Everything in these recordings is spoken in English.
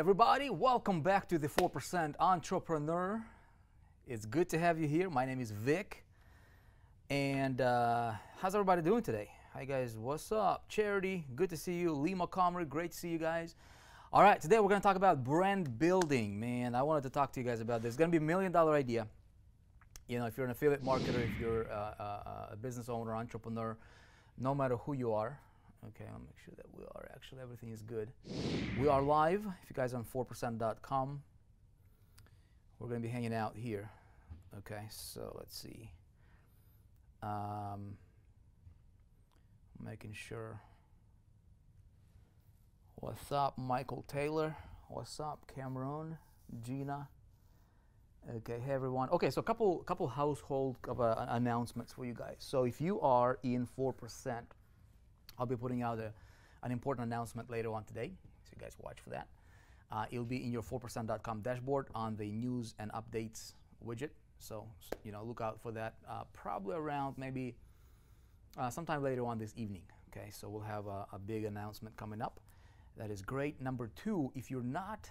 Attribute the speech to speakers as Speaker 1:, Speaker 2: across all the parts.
Speaker 1: everybody, welcome back to the 4% Entrepreneur. It's good to have you here. My name is Vick. And uh, how's everybody doing today? Hi, guys. What's up? Charity, good to see you. Lee Montgomery, great to see you guys. All right, today we're going to talk about brand building. Man, I wanted to talk to you guys about this. It's going to be a million dollar idea. You know, if you're an affiliate marketer, if you're uh, uh, a business owner, entrepreneur, no matter who you are, Okay, I'll make sure that we are actually everything is good. We are live. If you guys are on 4%.com, we're going to be hanging out here. Okay, so let's see. Um, making sure. What's up, Michael Taylor? What's up, Cameron? Gina? Okay, hey everyone. Okay, so a couple couple household uh, announcements for you guys. So if you are in 4%, I'll be putting out a, an important announcement later on today, so you guys watch for that. Uh, it'll be in your 4%.com dashboard on the news and updates widget. So, you know, look out for that uh, probably around maybe uh, sometime later on this evening. Okay, so we'll have a, a, big announcement coming up. That is great. Number two, if you're not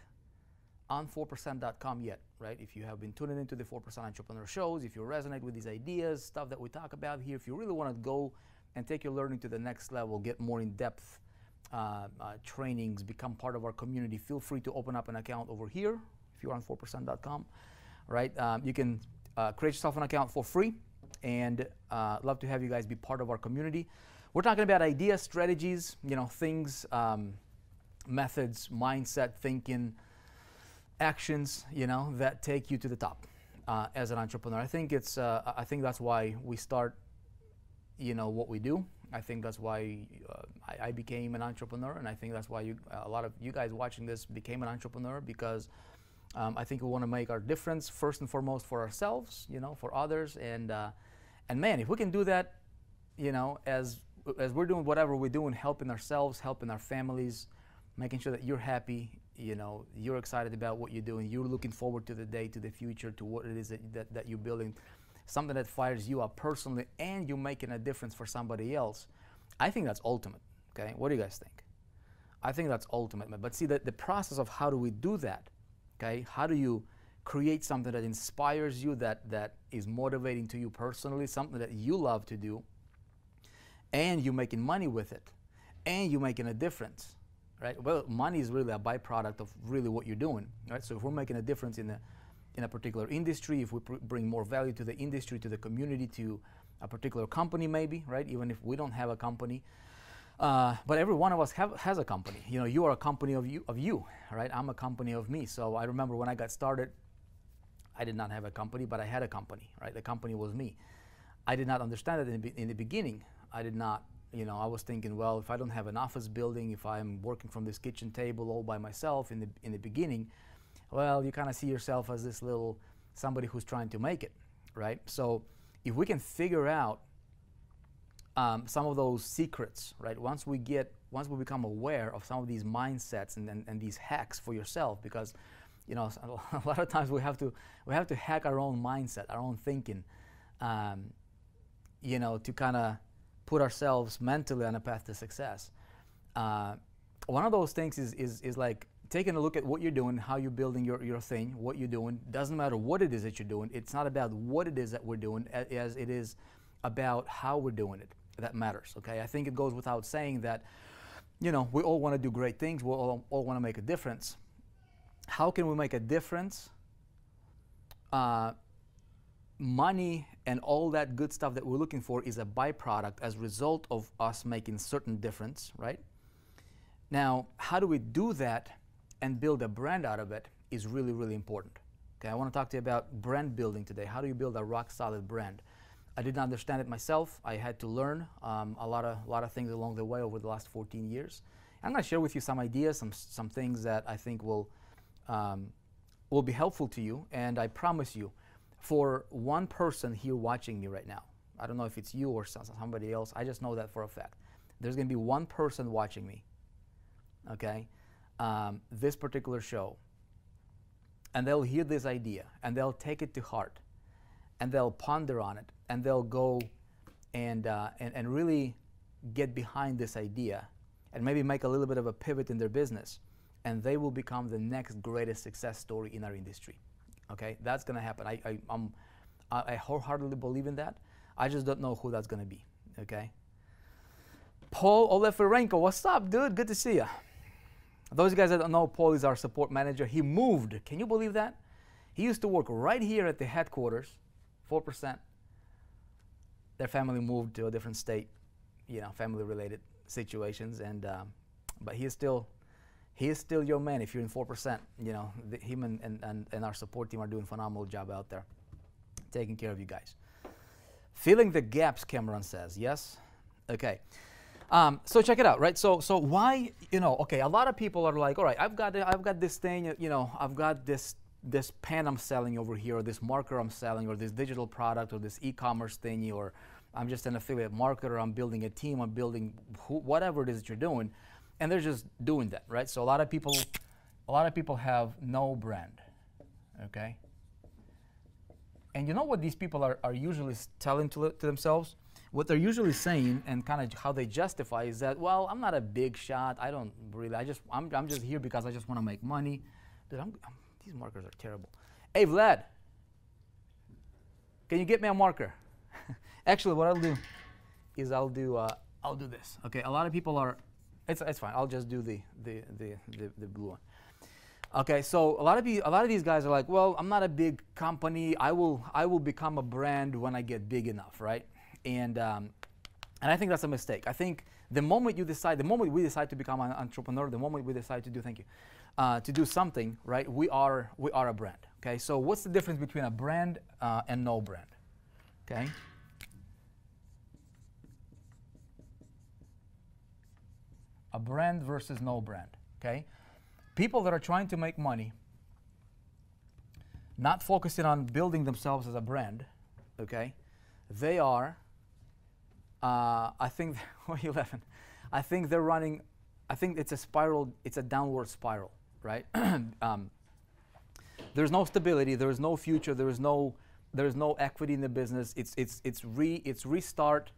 Speaker 1: on 4%.com yet, right? If you have been tuning into the 4% Entrepreneur shows, if you resonate with these ideas, stuff that we talk about here, if you really want to go and take your learning to the next level, get more in depth uh, uh, trainings, become part of our community, feel free to open up an account over here if you're on 4%.com. Right? Um, you can uh, create yourself an account for free and uh, love to have you guys be part of our community. We're talking about ideas, strategies, you know, things, um, methods, mindset, thinking, actions, you know, that take you to the top uh, as an entrepreneur. I think it's, uh, I think that's why we start you know what we do. I think that's why uh, I, I, became an entrepreneur, and I think that's why you, a lot of you guys watching this became an entrepreneur because um, I think we want to make our difference first and foremost for ourselves, you know, for others, and uh, and man, if we can do that, you know, as as we're doing whatever we're doing, helping ourselves, helping our families, making sure that you're happy, you know, you're excited about what you're doing, you're looking forward to the day, to the future, to what it is that, that, that you're building something that fires you up personally and you're making a difference for somebody else, I think that's ultimate. Okay, what do you guys think? I think that's ultimate. But see, the, the process of how do we do that? Okay, how do you create something that inspires you, that, that is motivating to you personally, something that you love to do, and you're making money with it, and you're making a difference, right? Well, money is really a byproduct of really what you're doing, right? So if we're making a difference in the in a particular industry, if we bring more value to the industry, to the community, to a particular company maybe, right? Even if we don't have a company. Uh, but every one of us have, has a company. You know, you are a company of you, of you, right? I'm a company of me. So I remember when I got started, I did not have a company, but I had a company, right? The company was me. I did not understand it in, in the beginning. I did not, you know, I was thinking, well, if I don't have an office building, if I'm working from this kitchen table all by myself in the, in the beginning, well, you kind of see yourself as this little somebody who's trying to make it, right? So if we can figure out um, some of those secrets, right? Once we get, once we become aware of some of these mindsets and, and, and these hacks for yourself, because you know a lot of times we have to we have to hack our own mindset, our own thinking, um, you know, to kind of put ourselves mentally on a path to success. Uh, one of those things is, is, is like taking a look at what you're doing, how you're building your, your thing, what you're doing. Doesn't matter what it is that you're doing. It's not about what it is that we're doing as it is about how we're doing it that matters. Okay, I think it goes without saying that you know we all want to do great things. We all, all want to make a difference. How can we make a difference? Uh, money and all that good stuff that we're looking for is a byproduct as a result of us making certain difference, right? Now, how do we do that and build a brand out of it is really, really important. Okay, I want to talk to you about brand building today. How do you build a rock solid brand? I didn't understand it myself. I had to learn um, a lot of a lot of things along the way over the last 14 years. I'm going to share with you some ideas, some some things that I think will um, will be helpful to you. And I promise you, for one person here watching me right now, I don't know if it's you or somebody else. I just know that for a fact. There's going to be one person watching me. Okay, um, this particular show and they'll hear this idea and they'll take it to heart and they'll ponder on it and they'll go and, uh, and, and really get behind this idea and maybe make a little bit of a pivot in their business and they will become the next greatest success story in our industry. Okay, that's going to happen. I, I, I'm, I wholeheartedly believe in that. I just don't know who that's going to be. Okay. Paul Oleferenko, what's up, dude? Good to see you. Those guys that don't know, Paul is our support manager. He moved. Can you believe that? He used to work right here at the headquarters, 4%. Their family moved to a different state, you know, family related situations. And, um, but he is still, he is still your man if you're in 4%. You know, the, him and, and, and our support team are doing phenomenal job out there, taking care of you guys. Filling the gaps, Cameron says. Yes? Okay. Um, so check it out, right? So so why you know? Okay, a lot of people are like, all right, I've got I've got this thing, you know, I've got this this pen I'm selling over here, or this marker I'm selling, or this digital product, or this e-commerce thingy, or I'm just an affiliate marketer. I'm building a team. I'm building wh- whatever it is that you're doing, and they're just doing that, right? So a lot of people, a lot of people have no brand, okay. And you know what these people are, are usually telling to, to themselves? What they're usually saying and kind of how they justify is that, well, I'm not a big shot. I don't really, I just, I'm, I'm just here because I just want to make money. Dude, I'm, I'm, these markers are terrible. Hey, Vlad, can you get me a marker? Actually, what I'll do is I'll do, uh, I'll do this. Okay, a lot of people are, it's, it's fine. I'll just do the, the, the, the, the blue one. Okay, so a lot of you, a lot of these guys are like, well, I'm not a big company. I will, I will become a brand when I get big enough, right? And, um, and I think that's a mistake. I think the moment you decide, the moment we decide to become an entrepreneur, the moment we decide to do, thank you, uh, to do something, right, we are, we are a brand. Okay, so what's the difference between a brand uh, and no brand? Okay. A brand versus no brand. Okay. People that are trying to make money, not focusing on building themselves as a brand, okay, they are uh, I think, what 11? I think they're running, I think it's a spiral, it's a downward spiral, right? um, there's no stability, there is no future, there is no, there is no equity in the business. It's, it's, it's, re, it's restart,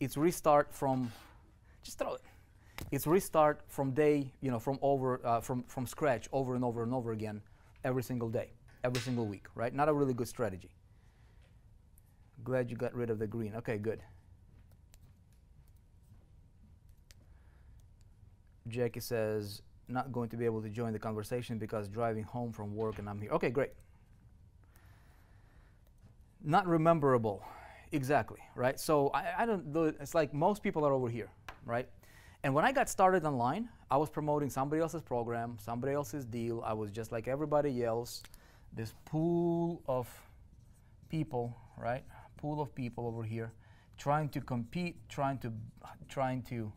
Speaker 1: it's restart from, just throw it. It's restart from day, you know, from over, uh, from, from scratch over and over and over again every single day, every single week, right? Not a really good strategy. Glad you got rid of the green. Okay, good. Jackie says, not going to be able to join the conversation because driving home from work and I'm here. Okay, great. Not rememberable. Exactly, right? So I, I don't, it's like most people are over here, right? And when I got started online, I was promoting somebody else's program, somebody else's deal. I was just like everybody else. This pool of people, right? Pool of people over here trying to compete, trying to, trying to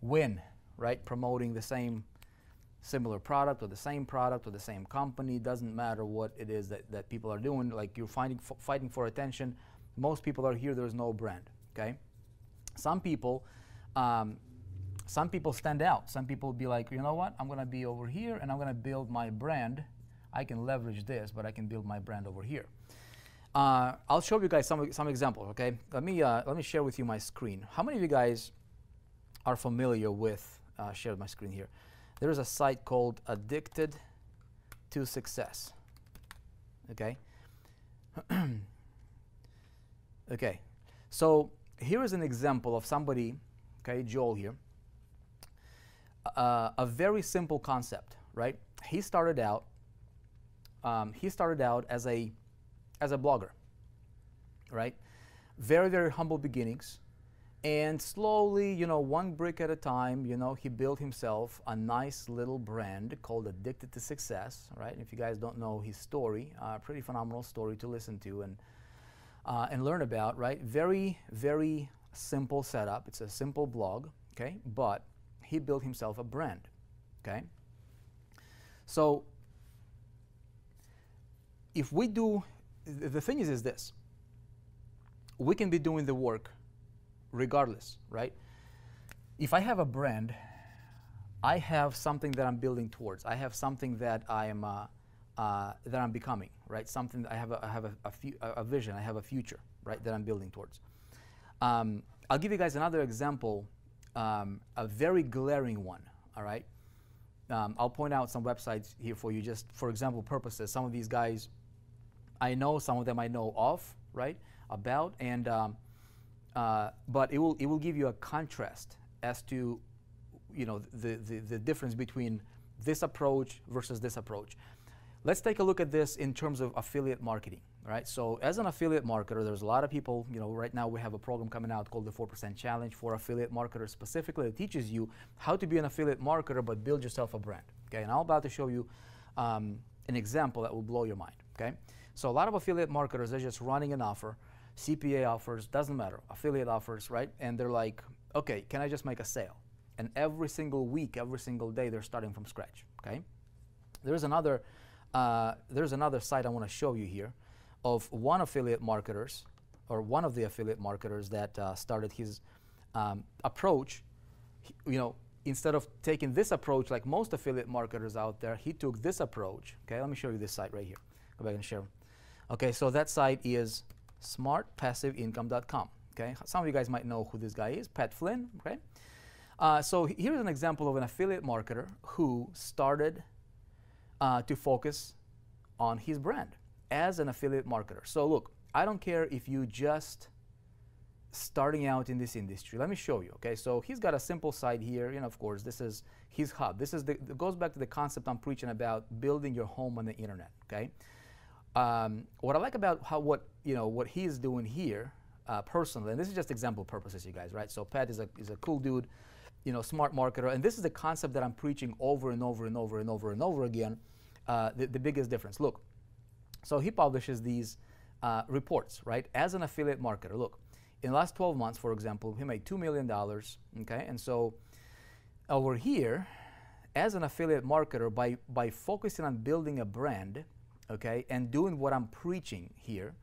Speaker 1: win right? Promoting the same similar product or the same product or the same company doesn't matter what it is that, that people are doing. Like you're fighting, fighting for attention. Most people are here there's no brand okay? Some people um, some people stand out. Some people be like you know what? I'm to be over here and i'm to build my brand. I can leverage this but i can build my brand over here. Uh, i'll show you guys some, some examples okay? Let me uh, let me share with you my screen. How many of you guys are familiar with uh, share my screen here. There is a site called Addicted to Success. Okay. okay. So here is an example of somebody, okay, Joel here. Uh, a very simple concept, right? He started out. Um, he started out as a as a blogger, right? Very very humble beginnings. And slowly, you know, one brick at a time, you know, he built himself a nice little brand called Addicted to Success, right? If you guys don't know his story, uh, pretty phenomenal story to listen to and, uh, and learn about, right? Very, very simple setup. It's a simple blog, okay? But he built himself a brand, okay? So if we do, the thing is, is this we can be doing the work regardless, right? If I have a brand, I have something that I'm building towards. I have something that I am uh, uh, that I'm becoming, right? Something I have a, I have a, a, a, vision. I have a future, right? That I'm building towards. Um, I'll give you guys another example, um, a very glaring one. All right. um, I'll point out some websites here for you, just for example purposes. Some of these guys I know, some of them I know of, right, about, and um, uh, but it will it will give you a contrast as to you know the, the the difference between this approach versus this approach. Let's take a look at this in terms of affiliate marketing, right? So as an affiliate marketer, there's a lot of people, you know, right now we have a program coming out called the 4% Challenge for affiliate marketers specifically that teaches you how to be an affiliate marketer but build yourself a brand, okay? And I'm about to show you um, an example that will blow your mind, okay? So a lot of affiliate marketers, they're just running an offer, CPA offers, doesn't matter, affiliate offers, right? And they're like, okay, can I just make a sale? And every single week, every single day, they're starting from scratch, okay? There's another uh, there's another site I want to show you here of one affiliate marketers or one of the affiliate marketers that uh, started his um, approach. He, you know, instead of taking this approach like most affiliate marketers out there, he took this approach. Okay, let me show you this site right here. Go back and share. Okay, so that site is smartpassiveincome.com. Okay, some of you guys might know who this guy is, Pat Flynn. Okay, uh, so here's an example of an affiliate marketer who started uh, to focus on his brand as an affiliate marketer. So look, I don't care if you just starting out in this industry. Let me show you. Okay, so he's got a simple site here. You know, of course, this is his hub. This is the goes back to the concept I'm preaching about building your home on the internet. Okay, um, what I like about how what you know what he's doing here uh, personally, and this is just example purposes, you guys, right? So Pat is a is a cool dude you know, smart marketer. And this is the concept that I'm preaching over and over and over and over and over again. Uh, the, the biggest difference. Look, so he publishes these uh, reports, right? As an affiliate marketer, look, in the last 12 months, for example, he made $2 million, okay? And so over here, as an affiliate marketer, by, by focusing on building a brand, okay, and doing what I'm preaching here,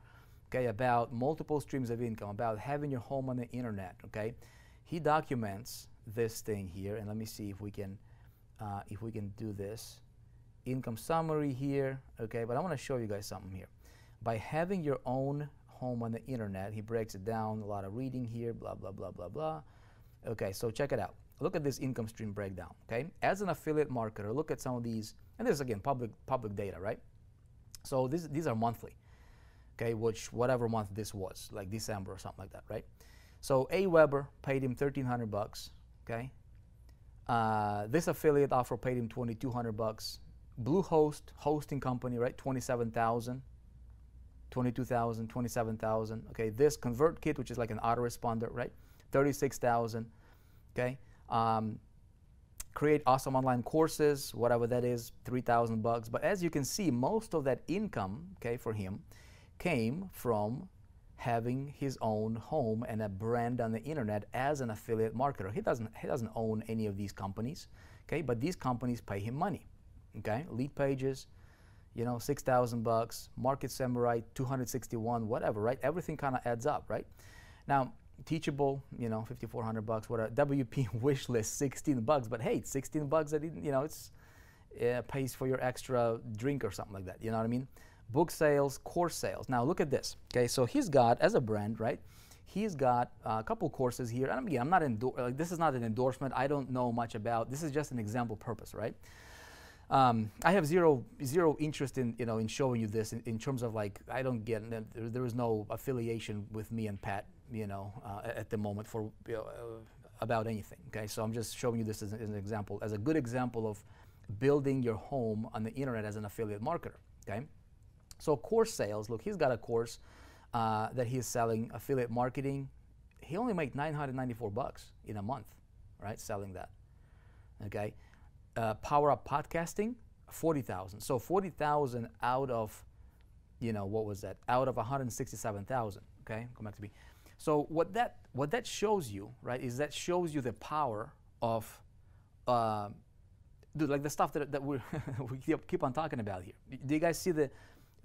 Speaker 1: okay, about multiple streams of income, about having your home on the internet, okay, he documents this thing here and let me see if we can uh, if we can do this. Income summary here okay but I want to show you guys something here. By having your own home on the internet he breaks it down a lot of reading here blah blah blah blah blah. Okay so check it out. Look at this income stream breakdown okay? As an affiliate marketer look at some of these and this is again public public data right so this, these are monthly okay which whatever month this was like December or something like that right so A. AWeber paid him 1300 bucks Okay. Uh, this affiliate offer paid him 2,200 bucks. Bluehost hosting company, right? 27,000, 22,000, 27,000. Okay. This ConvertKit, which is like an autoresponder, right? 36,000. Okay. Um, create awesome online courses, whatever that is, 3,000 bucks. But as you can see, most of that income, okay, for him, came from having his own home and a brand on the internet as an affiliate marketer. He doesn't he doesn't own any of these companies, okay? But these companies pay him money, okay? Leadpages, you know, six thousand bucks. Market Samurai, two hundred sixty-one, whatever, right? Everything kind of adds up, right? Now, Teachable, you know, fifty-four hundred bucks. What a WP wish list, sixteen bucks. But hey, it's sixteen bucks. That you know, it's it pays for your extra drink or something like that. You know what I mean? book sales, course sales. Now look at this. Okay, so he's got as a brand, right? He's got a couple courses here. And again, I'm not endor- like this is not an endorsement. I don't know much about. This is just an example purpose, right? Um, I have zero zero interest in you know in showing you this in, in terms of like I don't get there, there is no affiliation with me and Pat you know uh, at the moment for uh, about anything. Okay, so I'm just showing you this as, as an example, as a good example of building your home on the internet as an affiliate marketer. Okay. So course sales, look, he's got a course uh, that he's selling affiliate marketing. He only made 994 bucks in a month, right? Selling that. Okay. Uh, Power Up Podcasting, 40,000. So 40,000 out of, you know, what was that? Out of 167,000. Okay. Come back to me. So what that what that shows you, right, is that shows you the power of, uh, dude, like the stuff that, that we keep on talking about here. Do you guys see the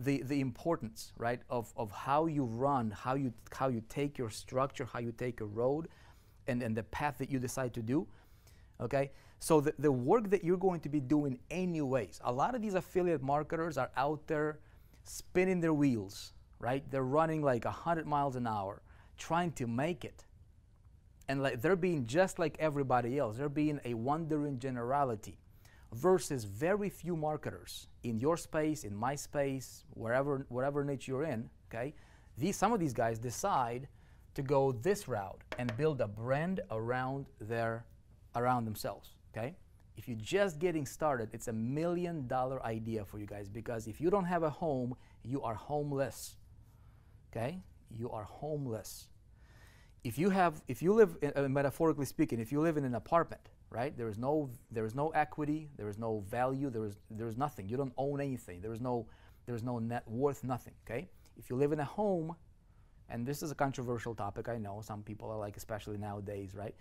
Speaker 1: the, the importance, right, of, of how you run, how you, how you take your structure, how you take a road, and, and the path that you decide to do. Okay? So the, the work that you're going to be doing anyways, a lot of these affiliate marketers are out there spinning their wheels, right? They're running like 100 miles an hour, trying to make it. And like they're being just like everybody else. They're being a wandering generality versus very few marketers in your space, in my space, wherever, whatever niche you're in, okay? These, some of these guys decide to go this route and build a brand around their, around themselves, okay? If you're just getting started, it's a million dollar idea for you guys because if you don't have a home, you are homeless, okay? You are homeless. If you have, if you live, uh, metaphorically speaking, if you live in an apartment, right? There is no there is no equity, there is no value, there is there is nothing. You don't own anything. There is no there is no net worth, nothing. Okay? If you live in a home, and this is a controversial topic, I know some people are like, especially nowadays, right?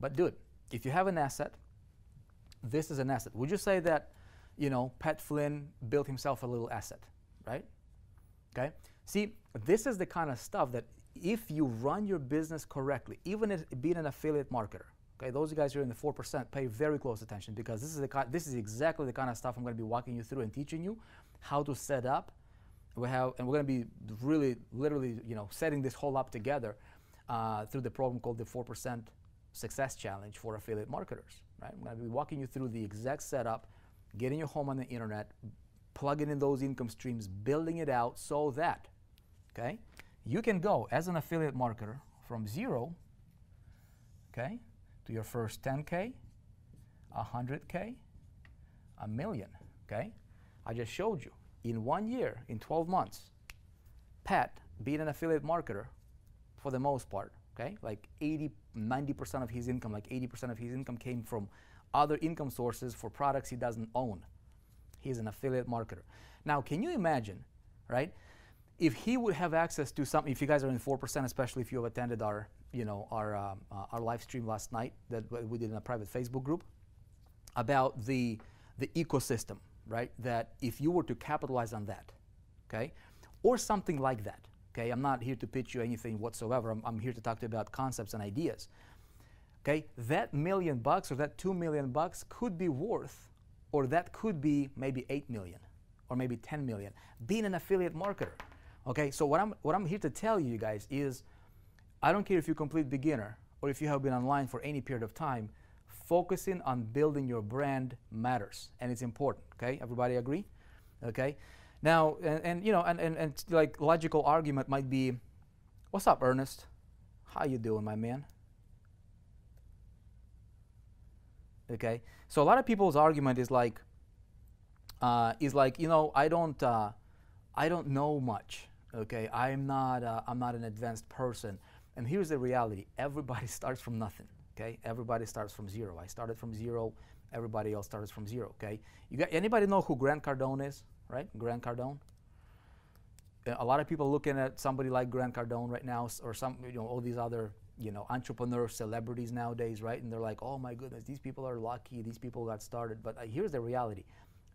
Speaker 1: But dude, if you have an asset, this is an asset. Would you say that, you know, Pat Flynn built himself a little asset, right? Okay. See, this is the kind of stuff that if you run your business correctly, even if being an affiliate marketer, Okay, those guys who are in the 4% pay very close attention because this is, the, kind, this is exactly the kind of stuff I'm going to be walking you through and teaching you how to set up. We have, and we're going to be really, literally, you know, setting this whole up together uh, through the program called the 4% Success Challenge for affiliate marketers. Right? I'm going to be walking you through the exact setup, getting your home on the internet, plugging in those income streams, building it out so that, okay, you can go as an affiliate marketer from zero, okay, to your first 10K, 100K, a million, okay? I just showed you. In one year, in 12 months, Pat, being an affiliate marketer, for the most part, okay, like 80, 90% of his income, like 80% of his income came from other income sources for products he doesn't own. He's an affiliate marketer. Now, can you imagine, right? If he would have access to something, if you guys are in 4%, especially if you have attended our you know, our, um, uh, our live stream last night that we did in a private Facebook group about the, the ecosystem, right? That if you were to capitalize on that, okay, or something like that, okay, I'm not here to pitch you anything whatsoever. I'm, I'm here to talk to you about concepts and ideas. Okay, that million bucks or that two million bucks could be worth, or that could be maybe eight million, or maybe 10 million, being an affiliate marketer. Okay, so what I'm, what I'm here to tell you guys is I don't care if you're complete beginner or if you have been online for any period of time, focusing on building your brand matters and it's important. Okay, everybody agree? Okay. Now, and, and you know, and, and, and like logical argument might be, what's up, Ernest? How you doing, my man? Okay. So a lot of people's argument is like, uh, is like, you know, I don't, uh, I don't know much. Okay, I'm not, uh, I'm not an advanced person. And here's the reality everybody starts from nothing. Okay, everybody starts from zero. I started from zero. Everybody else starts from zero. Okay, you got anybody know who Grant Cardone is? Right, Grant Cardone. A lot of people looking at somebody like Grant Cardone right now, or some, you know, all these other, you know, entrepreneurs, celebrities nowadays, right? And they're like, oh my goodness, these people are lucky. These people got started. But uh, here's the reality: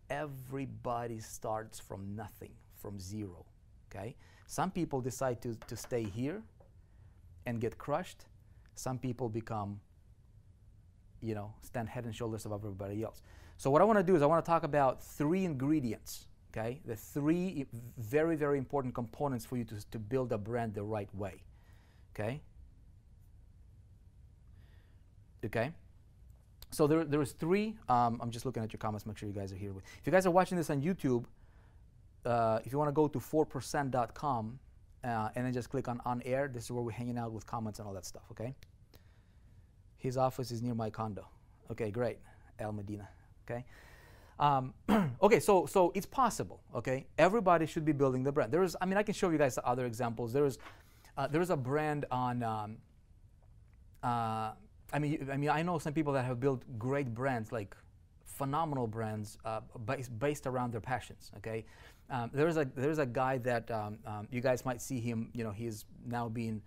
Speaker 1: everybody starts from nothing, from zero. Okay, some people decide to to stay here and get crushed, some people become, you know, stand head and shoulders above everybody else. So what I want to do is I want to talk about three ingredients, okay? The three very, very important components for you to, to build a brand the right way, okay? Okay? So there, there was three. Um, I'm just looking at your comments. Make sure you guys are here. If you guys are watching this on YouTube, uh, if you want to go to 4percent.com uh, and then just click on on air. This is where we're hanging out with comments and all that stuff, okay? His office is near my condo. Okay, great. El Medina, okay? Um, okay, so so it's possible, okay? Everybody should be building the brand. There is, I mean, I can show you guys the other examples. There is, uh, there is a brand on, um, uh, I mean, I mean, I know some people that have built great brands, like phenomenal brands, uh, based, based around their passions, okay? Um, there's a there's a guy that um, um, you guys might see him. You know, he's now being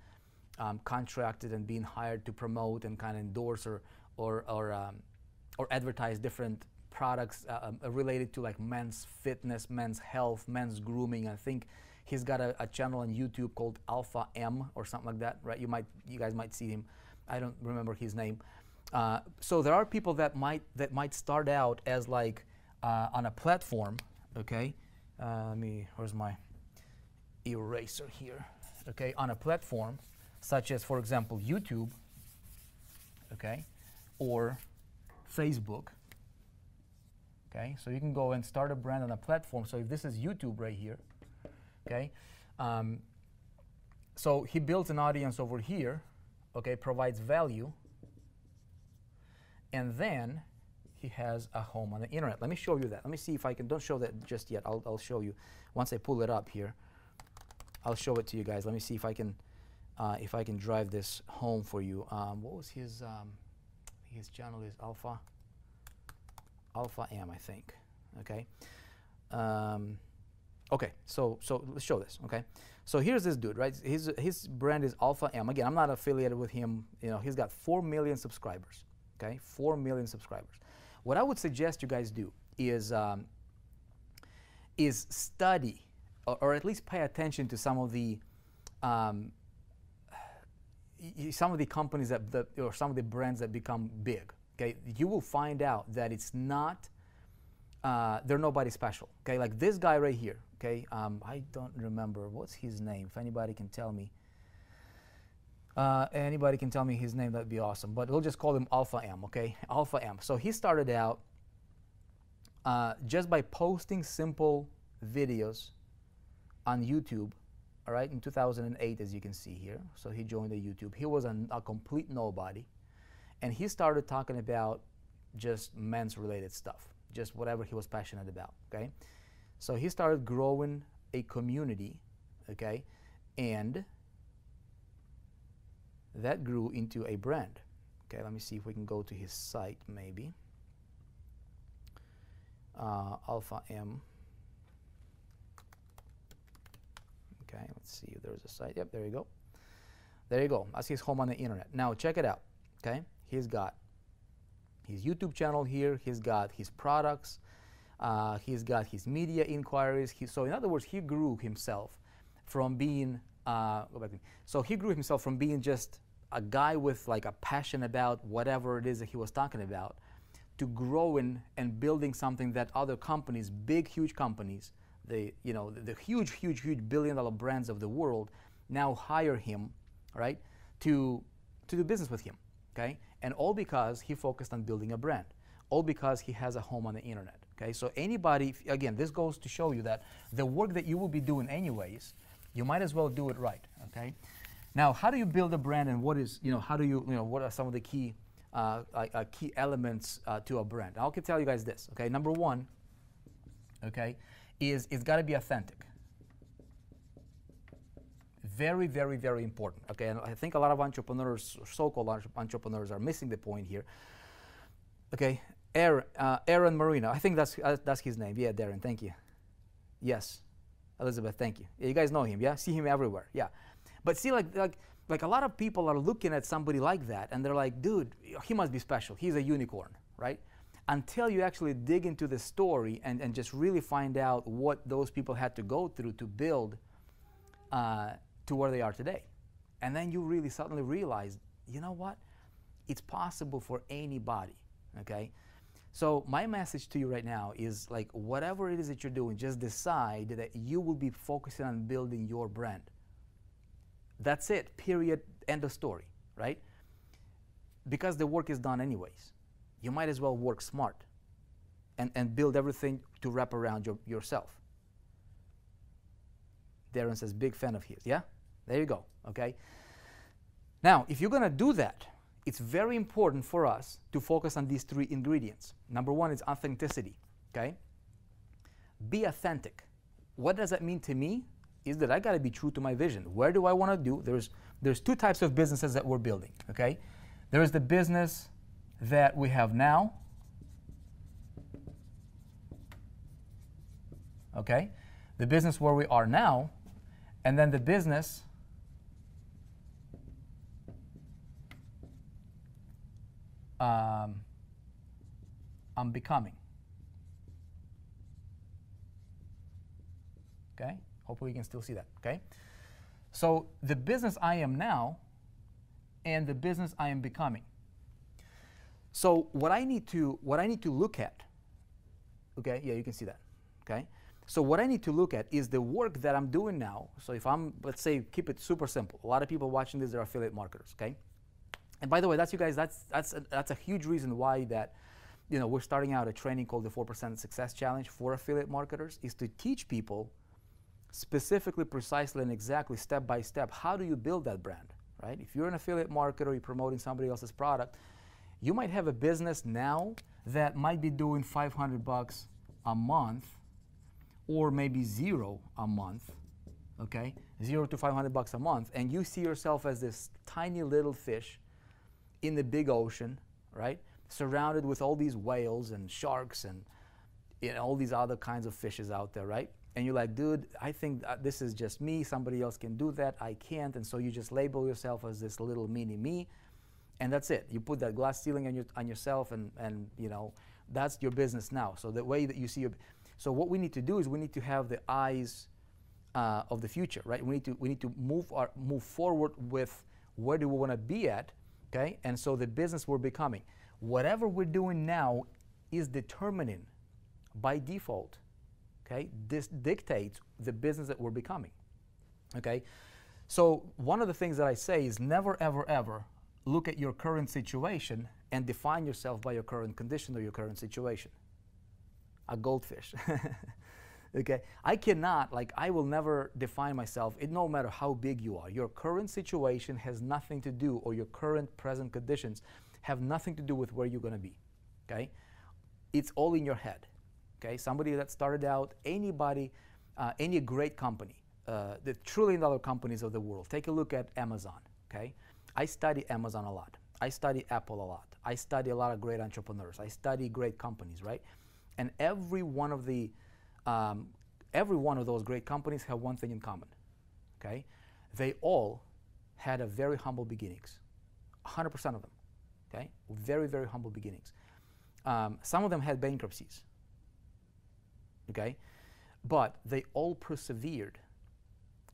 Speaker 1: um, contracted and being hired to promote and kind of endorse or or or, um, or advertise different products uh, um, related to like men's fitness, men's health, men's grooming. I think he's got a, a, channel on YouTube called Alpha M or something like that, right? You might you guys might see him. I don't remember his name. Uh, so there are people that might that might start out as like uh, on a platform, okay, uh, let me, where's my eraser here? Okay, on a platform such as, for example, YouTube, okay, or Facebook, Okay, so you can go and start a brand on a platform. So if this is YouTube right here, okay, um, so he builds an audience over here, okay, provides value, and then he has a home on the internet. Let me show you that. Let me see if I can. Don't show that just yet. I'll, I'll show you once I pull it up here. I'll show it to you guys. Let me see if I can uh, if I can drive this home for you. Um, what was his um, his channel is Alpha Alpha M, I think. Okay. Um, okay. So so let's show this. Okay. So here's this dude, right? His his brand is Alpha M. Again, I'm not affiliated with him. You know, he's got four million subscribers. Okay, four million subscribers. What I would suggest you guys do is um, is study or, or, at least pay attention to some of the um, some of the companies that, that or some of the brands that become big. Okay, you will find out that it's not uh, they're nobody special. Okay, like this guy right here. Okay, um, I don't remember what's his name. If anybody can tell me. Uh, anybody can tell me his name, that'd be awesome. But we'll just call him Alpha M, okay? Alpha M. So he started out uh, just by posting simple videos on YouTube, all right, in 2008, as you can see here. So he joined the YouTube. He was a complete nobody. And he started talking about just men's related stuff, just whatever he was passionate about, okay? So he started growing a community, okay? And that grew into a brand. Okay, let me see if we can go to his site maybe. Uh, Alpha M. Okay, let's see if there's a site. Yep, there you go. There you go. That's his home on the internet. Now check it out. Okay, he's got his YouTube channel here. He's got his products. Uh, he's got his media inquiries. He, so in other words, he grew himself from being uh, go back. So he grew himself from being just a guy with like a passion about whatever it is that he was talking about to growing and building something that other companies, big, huge companies, the you know the, the huge, huge, huge billion-dollar brands of the world now hire him, right, to to do business with him, okay, and all because he focused on building a brand, all because he has a home on the internet, okay. So anybody, again, this goes to show you that the work that you will be doing anyways you might as well do it right. Okay. Now, how do you build a brand, and what is you know how do you you know what are some of the key uh, uh, key elements uh, to a brand? I can tell you guys this. Okay. Number one. Okay, is it's got to be authentic. Very, very, very important. Okay, and I think a lot of entrepreneurs, so-called entrepreneurs, are missing the point here. Okay, Aaron, uh, Aaron Marino. I think that's uh, that's his name. Yeah, Darren. Thank you. Yes. Elizabeth, thank you. You guys know him, yeah? See him everywhere, yeah. But see, like, like, like a lot of people are looking at somebody like that and they're like, dude, he must be special. He's a unicorn, right? Until you actually dig into the story and, and just really find out what those people had to go through to build uh, to where they are today. And then you really suddenly realize, you know what? It's possible for anybody, okay? So my message to you right now is like whatever it is that you're doing, just decide that you will be focusing on building your brand. That's it. Period. End of story, right? Because the work is done anyways. You might as well work smart and, and build everything to wrap around your, yourself. Darren says, big fan of his. Yeah? There you go. Okay? Now, if you're going to do that, it's very important for us to focus on these three ingredients. Number one is authenticity, okay? Be authentic. What does that mean to me? Is that I got to be true to my vision. Where do I want to do? There's there's two types of businesses that we're building, okay? There is the business that we have now. Okay? The business where we are now, and then the business um, I'm becoming. Okay? Hopefully you can still see that. Okay? So the business I am now and the business I am becoming. So what I need to what I need to look at, okay, yeah, you can see that. Okay? So what I need to look at is the work that I'm doing now. So if I'm, let's say, keep it super simple. A lot of people watching this are affiliate marketers, okay? And by the way, that's you guys. That's that's a, that's a huge reason why that you know, we're starting out a training called the 4% Success Challenge for affiliate marketers, is to teach people specifically, precisely, and exactly step by step how do you build that brand, right? If you're an affiliate marketer, you're promoting somebody else's product, you might have a business now that might be doing 500 bucks a month or maybe zero a month, okay? Zero to 500 bucks a month, and you see yourself as this tiny little fish in the big ocean, right? Surrounded with all these whales and sharks and you know, all these other kinds of fishes out there, right? And you're like, dude, I think this is just me. Somebody else can do that. I can't. And so you just label yourself as this little mini me, and that's it. You put that glass ceiling on, your, on yourself, and, and you know, that's your business now. So the way that you see your, so what we need to do is we need to have the eyes uh, of the future, right? We need to we need to move our move forward with where do we want to be at, okay? And so the business we're becoming, whatever we're doing now, is determining by default, okay? This dictates the business that we're becoming, okay? So one of the things that I say is never, ever, ever look at your current situation and define yourself by your current condition or your current situation. A goldfish. okay? I cannot like i will never define myself it no matter how big you are. Your current situation has nothing to do or your current present conditions have nothing to do with where you're going to be okay? It's all in your head okay? Somebody that started out anybody uh, any great company uh, the trillion dollar companies of the world take a look at amazon okay? I study amazon a lot. I study apple a lot. I study a lot of great entrepreneurs. I study great companies right? And every one of the um, every one of those great companies have one thing in common. Okay, they all had a very humble beginnings. 100% of them. Okay, very very humble beginnings. Um, some of them had bankruptcies. Okay, but they all persevered,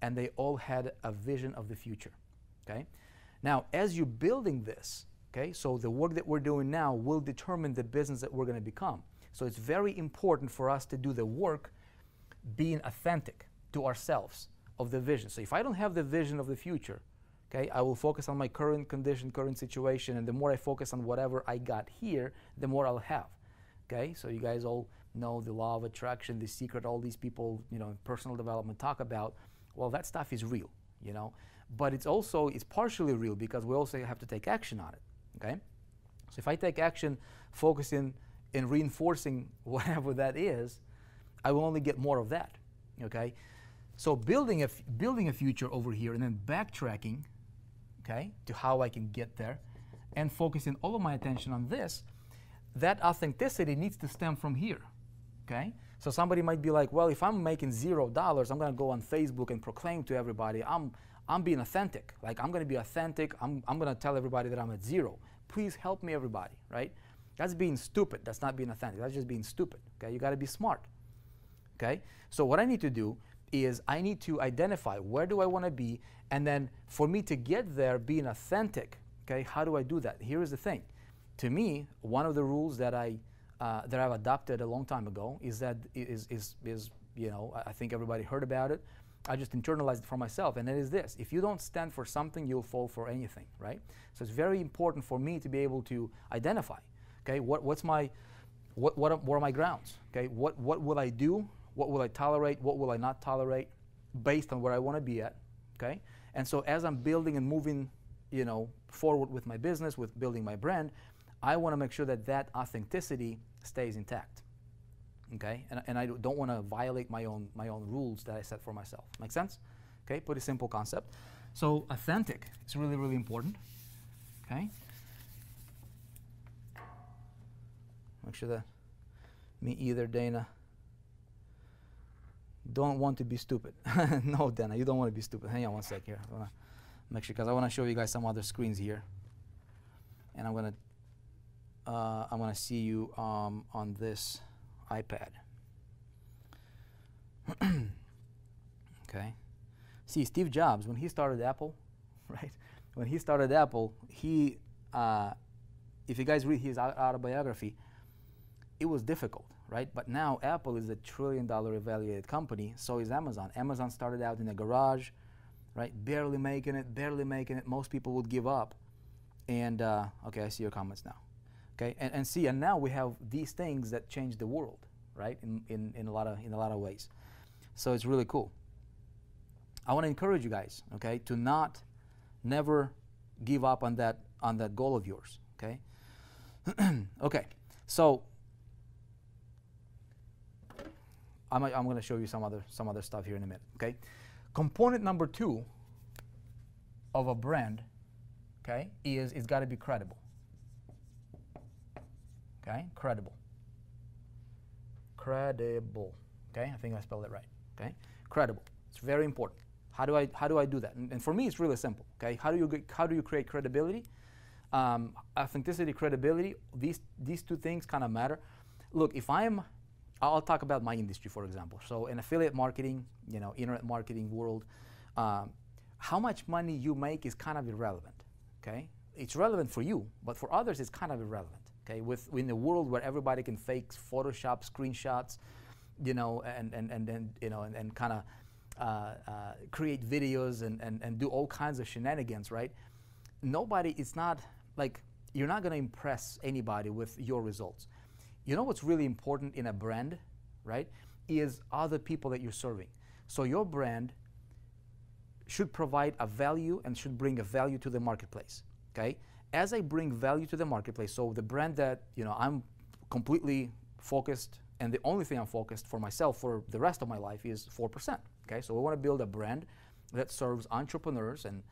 Speaker 1: and they all had a vision of the future. Okay, now as you're building this, okay, so the work that we're doing now will determine the business that we're going to become. So it's very important for us to do the work being authentic to ourselves of the vision. So if I don't have the vision of the future, okay, I will focus on my current condition, current situation, and the more I focus on whatever I got here, the more I'll have. Okay, so you guys all know the law of attraction, the secret, all these people, you know, in personal development talk about. Well, that stuff is real, you know, but it's also it's partially real because we also have to take action on it. Okay, so if I take action, focusing in reinforcing whatever that is, I will only get more of that. Okay? So building a, building a future over here and then backtracking, okay, to how I can get there and focusing all of my attention on this, that authenticity needs to stem from here. Okay? So somebody might be like, well, if I'm making zero dollars, I'm gonna go on Facebook and proclaim to everybody, I'm I'm being authentic. Like I'm gonna be authentic, I'm I'm gonna tell everybody that I'm at zero. Please help me, everybody, right? That's being stupid. That's not being authentic. That's just being stupid. Okay, you got to be smart. Okay, so what I need to do is I need to identify where do I want to be, and then for me to get there, being authentic. Okay, how do I do that? Here is the thing. To me, one of the rules that I uh, that I've adopted a long time ago is that is is is you know I think everybody heard about it. I just internalized it for myself, and it is this: if you don't stand for something, you'll fall for anything, right? So it's very important for me to be able to identify Okay, what, what's my, what, what, are, what are my grounds? Okay, what, what will I do? What will I tolerate? What will I not tolerate based on where I want to be at? Okay, and so as I'm building and moving, you know, forward with my business, with building my brand, I want to make sure that that authenticity stays intact. Okay, and, and I don't want to violate my own my own rules that I set for myself. Make sense? Okay, pretty simple concept. So authentic is really really important. Okay. Make sure that me either, Dana. Don't want to be stupid. no, Dana, you don't want to be stupid. Hang on one sec here. I wanna make sure because I want to show you guys some other screens here, and I'm gonna uh, I'm gonna see you um, on this iPad. okay. See, Steve Jobs, when he started Apple, right? When he started Apple, he, uh, if you guys read his autobiography, it was difficult, right? But now Apple is a trillion dollar evaluated company, so is Amazon. Amazon started out in a garage, right? Barely making it, barely making it. Most people would give up. And, uh, okay, I see your comments now. Okay, and, and see, and now we have these things that change the world, right? In, in, in a lot of in a lot of ways. So it's really cool. I want to encourage you guys, okay, to not never give up on that on that goal of yours. Okay. okay. So I'm, I'm going to show you some other some other stuff here in a minute. Okay. Component number two of a brand, okay, is it's got to be credible. Okay, credible. Credible. Okay, I think I spelled it right. Okay, credible. It's very important. How do I how do I do that? And, and for me, it's really simple. Okay, how do you how do you create credibility? Um, authenticity, credibility. These these two things kind of matter. Look, if I'm I'll talk about my industry, for example. So in affiliate marketing, you know, internet marketing world, um, how much money you make is kind of irrelevant. Okay, it's relevant for you, but for others, it's kind of irrelevant. Okay, with in a world where everybody can fake Photoshop screenshots, you know, and and and then you know, and, and kind of uh, uh, create videos and, and and do all kinds of shenanigans, right? Nobody, it's not like you're not going to impress anybody with your results. You know what's really important in a brand, right? Is other people that you're serving. So your brand should provide a value and should bring a value to the marketplace. Okay? As I bring value to the marketplace, so the brand that you know I'm completely focused and the only thing I'm focused for myself for the rest of my life is 4%. Okay? So we want to build a brand that serves entrepreneurs and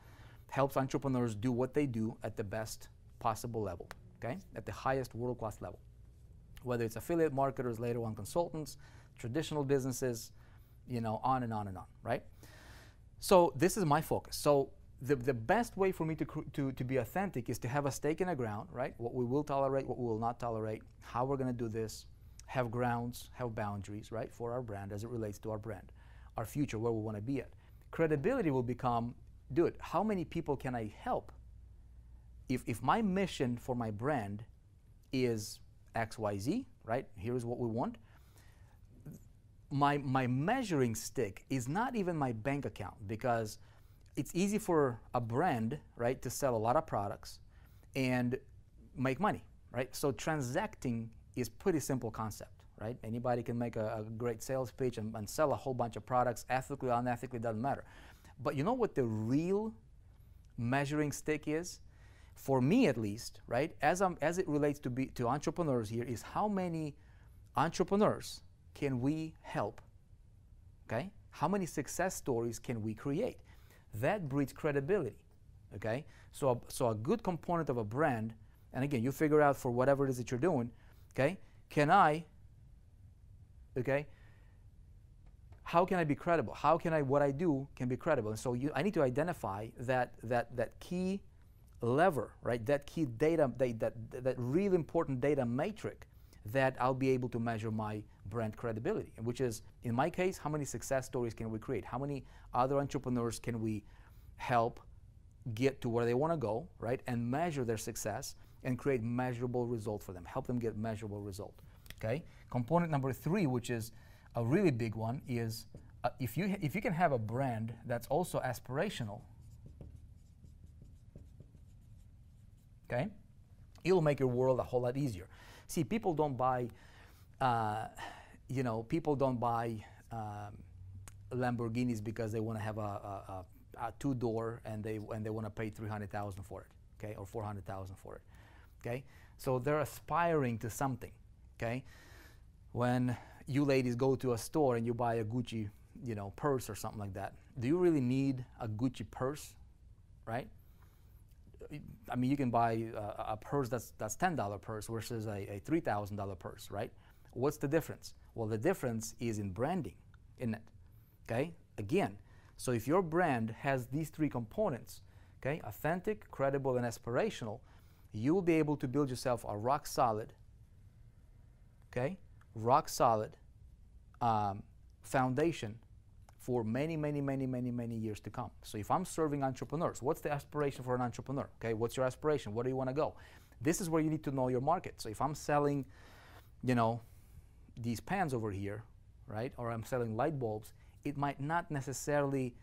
Speaker 1: helps entrepreneurs do what they do at the best possible level, okay? At the highest world-class level. Whether it's affiliate marketers, later on consultants, traditional businesses, you know, on and on and on, right? So this is my focus. So the, the best way for me to, to, to be authentic is to have a stake in the ground, right? What we will tolerate, what we will not tolerate, how we're going to do this, have grounds, have boundaries, right, for our brand as it relates to our brand, our future, where we want to be at. Credibility will become, dude, how many people can I help? If, if my mission for my brand is XYZ, right, here's what we want, my, my measuring stick is not even my bank account because it's easy for a brand, right, to sell a lot of products and make money, right? So transacting is pretty simple concept, right? Anybody can make a, a great sales pitch and, and, sell a whole bunch of products, ethically, unethically, doesn't matter. But you know what the real measuring stick is? For me, at least, right? As I'm, as it relates to be to entrepreneurs here, is how many entrepreneurs can we help? Okay, how many success stories can we create? That breeds credibility. Okay, so a, so a good component of a brand, and again, you figure out for whatever it is that you're doing, Okay? Can I, okay, how can I be credible? How can I, what I do can be credible? And so you, I need to identify that, that, that key lever, right? That key data, that, that, that really important data matrix that I'll be able to measure my brand credibility, which is, in my case, how many success stories can we create? How many other entrepreneurs can we help get to where they want to go, right? And measure their success and create measurable result for them. Help them get measurable result. Okay. Component number three, which is a really big one, is uh, if you if you can have a brand that's also aspirational. Okay, it'll make your world a whole lot easier. See, people don't buy, uh, you know, people don't buy um, Lamborghinis because they want to have a, a, a, a two door and they and they want to pay three hundred thousand for it, okay, or four hundred thousand for it okay? So they're aspiring to something, okay? When you ladies go to a store and you buy a Gucci, you know, purse or something like that, do you really need a Gucci purse, right? I mean, you can buy a, a purse that's that's ten dollar purse versus a, a three thousand dollar purse, right? What's the difference? Well, the difference is in branding, in it. Okay. Again, so if your brand has these three components, okay, authentic, credible, and aspirational, you will be able to build yourself a rock solid, okay, rock solid um, foundation for many, many, many, many, many years to come. So if I'm serving entrepreneurs, what's the aspiration for an entrepreneur? Okay, what's your aspiration? Where do you want to go? This is where you need to know your market. So if I'm selling, you know, these pans over here, right, or I'm selling light bulbs, it might not necessarily,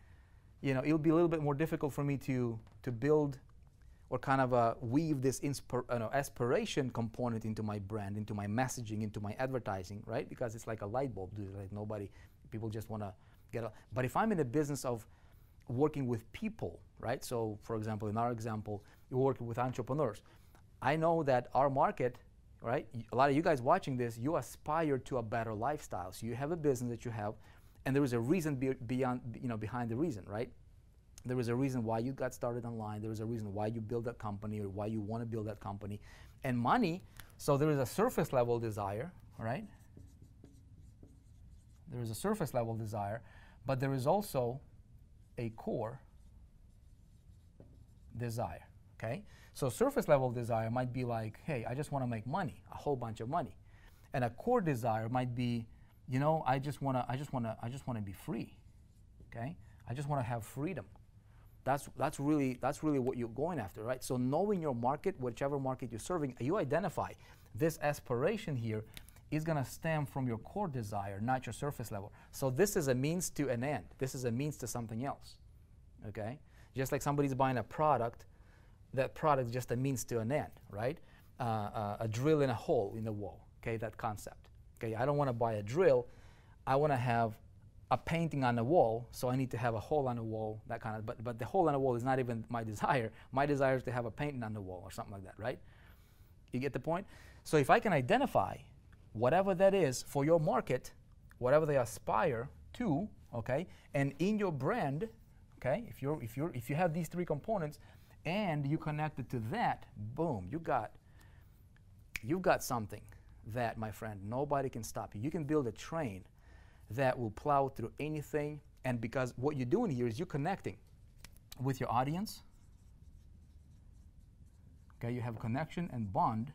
Speaker 1: you know, it'll be a little bit more difficult for me to to build or kind of uh, weave this inspir- uh, no, aspiration component into my brand, into my messaging, into my advertising, right? Because it's like a light bulb, dude. Like nobody, people just want to get. A, but if I'm in the business of working with people, right? So, for example, in our example, you're working with entrepreneurs. I know that our market, right? A lot of you guys watching this, you aspire to a better lifestyle. So you have a business that you have, and there is a reason be beyond, you know, behind the reason, right? There is a reason why you got started online. There is a reason why you build that company or why you want to build that company. And money, so there is a surface level desire, right? There is a surface level desire, but there is also a core desire, okay? So surface level desire might be like, hey, I just want to make money, a whole bunch of money. And a core desire might be, you know, I just want to I just want to I just want to be free. Okay? I just want to have freedom. That's that's really that's really what you're going after, right? So knowing your market, whichever market you're serving, you identify this aspiration here is going to stem from your core desire, not your surface level. So this is a means to an end. This is a means to something else. Okay? Just like somebody's buying a product, that product is just a means to an end, right? Uh, uh, a drill in a hole in the wall, okay, that concept. Okay, I don't want to buy a drill. I want to have a painting on the wall, so I need to have a hole on the wall, that kind of, but, but the hole on the wall is not even my desire. My desire is to have a painting on the wall or something like that, right? You get the point? So if I can identify whatever that is for your market, whatever they aspire to, okay, and in your brand, okay, if you're if you're if you have these three components and you connect it to that, boom, you got you've got something that, my friend, nobody can stop you. You can build a train that will plow through anything, and because what you're doing here is you're connecting with your audience. Okay, you have connection and bond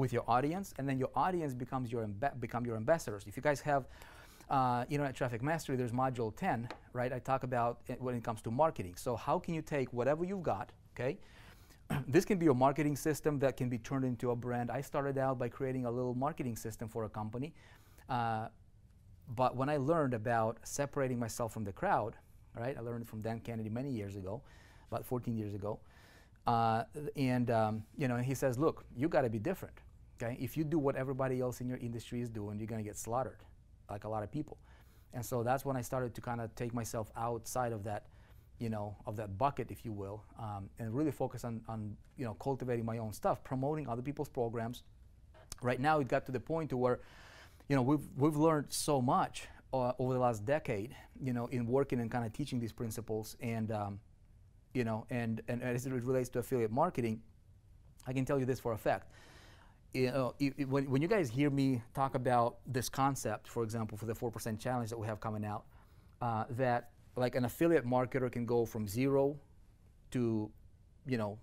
Speaker 1: with your audience, and then your audience becomes your become your ambassadors. If you guys have uh, Internet Traffic Mastery, there's module 10, right? I talk about it when it comes to marketing. So how can you take whatever you've got, okay? this can be a marketing system that can be turned into a brand. I started out by creating a little marketing system for a company. Uh, but when I learned about separating myself from the crowd, right? I learned from Dan Kennedy many years ago, about 14 years ago. Uh, and um, you know, he says, look, you got to be different. Okay, if you do what everybody else in your industry is doing, you're going to get slaughtered, like a lot of people. And so that's when I started to kind of take myself outside of that, you know, of that bucket, if you will, um, and really focus on, on, you know, cultivating my own stuff, promoting other people's programs. Right now, it got to the point to where, you know, we've we've learned so much uh, over the last decade, you know, in working and kind of teaching these principles, and um, you know, and, and as it relates to affiliate marketing, I can tell you this for a fact. You know, when, when you guys hear me talk about this concept, for example, for the 4% challenge that we have coming out, uh, that like an affiliate marketer can go from zero to, you know,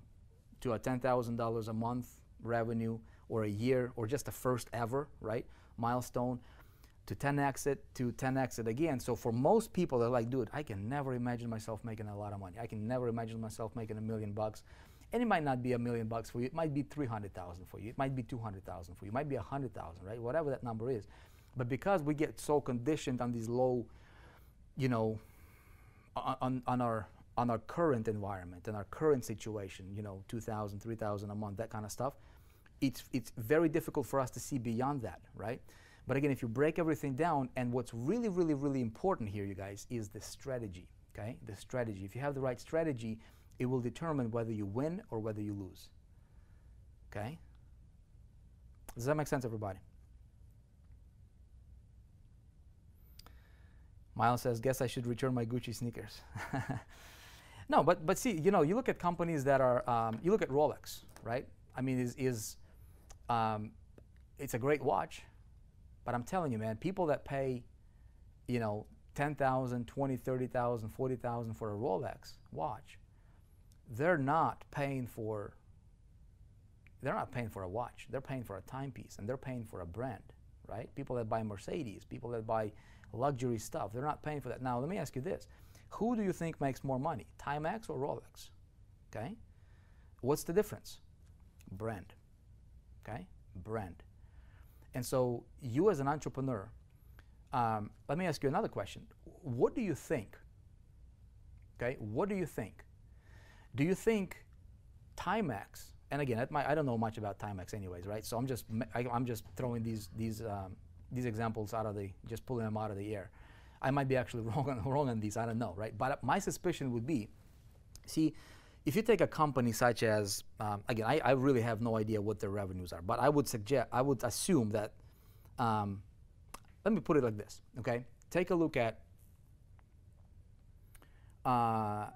Speaker 1: to a $10,000 a month revenue or a year or just a first ever, right, milestone to 10x it to 10x it again. So for most people, they're like, dude, I can never imagine myself making a lot of money. I can never imagine myself making a million bucks. And it might not be a million bucks for you. It might be 300,000 for you. It might be 200,000 for you. It might be 100,000, right? Whatever that number is. But because we get so conditioned on these low, you know, on, on our on our current environment and our current situation, you know, 2,000, 3,000 a month, that kind of stuff, it's, it's very difficult for us to see beyond that, right? But again, if you break everything down, and what's really, really, really important here, you guys, is the strategy. Okay, the strategy. If you have the right strategy, it will determine whether you win or whether you lose. Okay. Does that make sense, everybody? Miles says, "Guess I should return my Gucci sneakers." no, but but see, you know, you look at companies that are, um, you look at Rolex, right? I mean, is is um, it's a great watch, but I'm telling you, man, people that pay, you know, 10,000, 20, 30,000, 40,000 for a Rolex watch, they're not paying for they're not paying for a watch. They're paying for a timepiece and they're paying for a brand, right? People that buy Mercedes, people that buy luxury stuff, they're not paying for that. Now, let me ask you this. Who do you think makes more money, Timex or Rolex? Okay? What's the difference? Brand. Okay? Brand. And so, you as an entrepreneur, um, let me ask you another question. What do you think? Okay, what do you think? Do you think Timex, and again, I don't know much about Timex, anyways, right? So I'm just I, am just throwing these these um, these examples out of the just pulling them out of the air. I might be actually wrong on, wrong on these. I don't know, right? But my suspicion would be, see, if you take a company such as um, again, I, I, really have no idea what their revenues are, but I would suggest I would assume that. Um, let me put it like this, okay? Take a look at. Uh,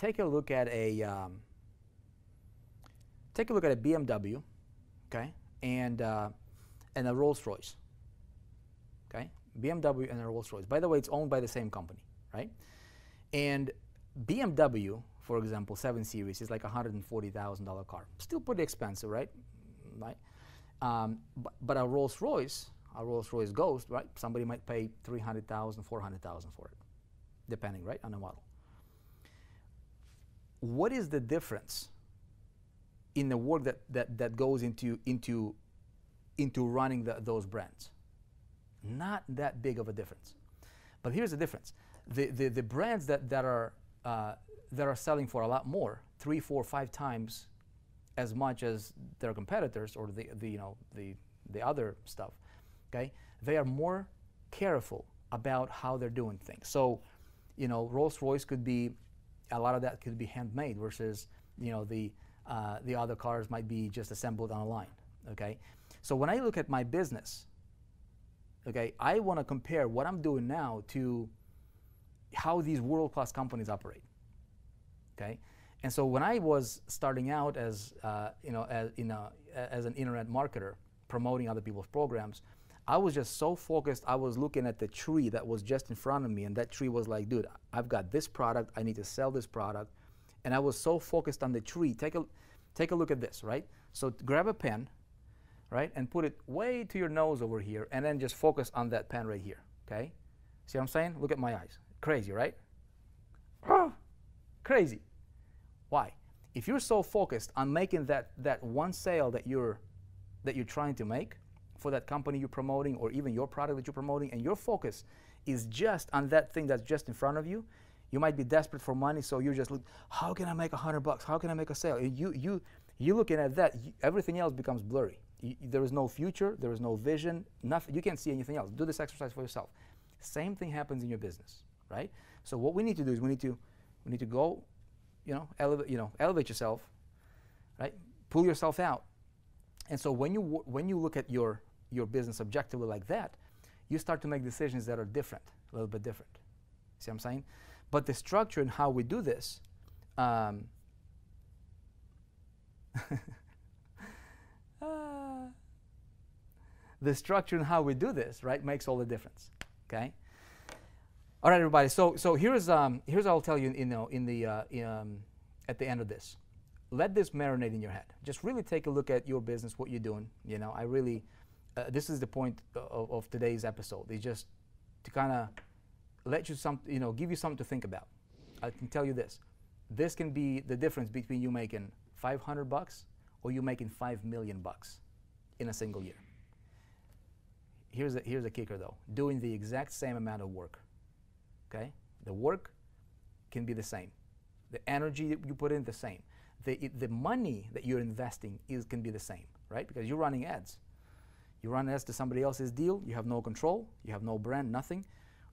Speaker 1: take a look at a um, take a look at a BMW, okay, and uh, and a Rolls Royce, okay, BMW and a Rolls Royce. By the way, it's owned by the same company, right? And BMW, for example, 7 Series is like a $140,000 car. Still pretty expensive, right? Right. Um, but, but a Rolls Royce, a Rolls Royce Ghost, right? Somebody might pay 300,000, 400,000 for it, depending, right, on the model what is the difference in the work that, that, that goes into, into, into running the, those brands? Not that big of a difference. But here's the difference. The, the, the brands that, that, are, uh, that are selling for a lot more, three, four, five times as much as their competitors or the, the, you know, the, the other stuff, okay, they are more careful about how they're doing things. So, you know, Rolls Royce could be a lot of that could be handmade versus you know the uh, the other cars might be just assembled on a line. Okay, so when I look at my business, okay, I want to compare what I'm doing now to how these world-class companies operate. Okay, and so when I was starting out as uh, you know as, in a, as an internet marketer promoting other people's programs, I was just so focused. I was looking at the tree that was just in front of me, and that tree was like, dude, I've got this product. I need to sell this product. And I was so focused on the tree. Take a, take a look at this, right? So grab a pen, right, and put it way to your nose over here, and then just focus on that pen right here, okay? See what I'm saying? Look at my eyes. Crazy, right? Ah, crazy. Why? If you're so focused on making that, that one sale that you're, that you're trying to make, for that company you're promoting or even your product that you're promoting and your focus is just on that thing that's just in front of you, you might be desperate for money, so you're just look, how can I make a hundred bucks? How can I make a sale? You you you looking at that, you, everything else becomes blurry. You, there is no future, there is no vision, nothing. You can't see anything else. Do this exercise for yourself. Same thing happens in your business, right? So what we need to do is we need to we need to go, you know, elevate you know elevate yourself, right? Pull yourself out. And so when you when you look at your your business objectively like that, you start to make decisions that are different, a little bit different. See what I'm saying? But the structure and how we do this, um, uh, the structure and how we do this, right, makes all the difference. Okay. All right, everybody. So, so here's um, here's what I'll tell you. You know, in the uh, um, at the end of this, let this marinate in your head. Just really take a look at your business, what you're doing. You know, I really uh, this is the point of, of today's episode. It's just to kind of let you some, you know, give you something to think about. I can tell you this: this can be the difference between you making 500 bucks or you making 5 million bucks in a single year. Here's a, here's a kicker though: doing the exact same amount of work. Okay, the work can be the same, the energy that you put in the same, the the money that you're investing is can be the same, right? Because you're running ads you run ads to somebody else's deal, you have no control, you have no brand, nothing.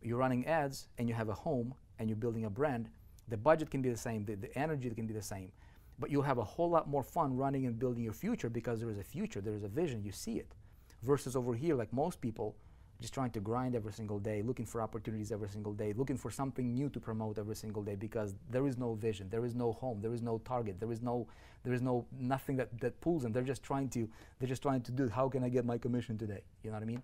Speaker 1: You're running ads and you have a home and you're building a brand. The budget can be the same, the, the energy can be the same, but you'll have a whole lot more fun running and building your future because there is a future, there is a vision, you see it. Versus over here, like most people, just trying to grind every single day, looking for opportunities every single day, looking for something new to promote every single day because there is no vision, there is no home, there is no target, there is no there is no nothing that, that pulls them. They're just trying to they're just trying to do how can I get my commission today? You know what I mean?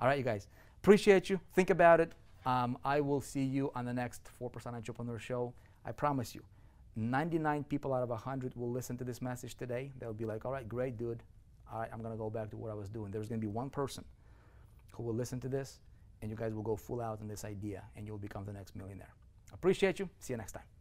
Speaker 1: All right, you guys. Appreciate you. Think about it. Um, I will see you on the next 4% Entrepreneur Show. I promise you, 99 people out of 100 will listen to this message today. They'll be like, all right, great, dude. All right, I'm going to go back to what I was doing. There's going to be one person who will listen to this, and you guys will go full out on this idea, and you'll become the next millionaire. Appreciate you. See you next time.